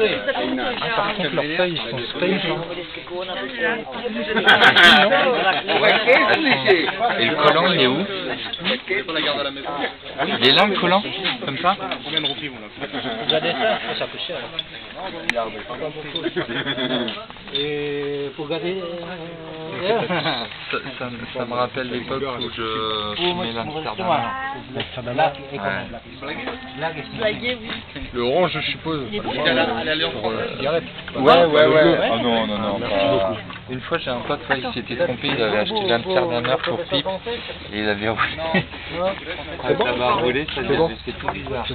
Et le collant, il est où Il est là, le collant Comme ça Regardez ça, ça coûte cher. Et pour garder... ça, ça, ça me rappelle l'époque où je fumais l'Amsterdam. Le orange, je suppose. Pour euh, cigarette. Ouais, ouais, ouais. Ah non, non, non. pas- Une fois, j'ai un pote, ouais, il s'était trompé, il avait acheté l'Amsterdamer pour pipe, et il avait roulé. Quand ça va. rouler, ça tout bizarre.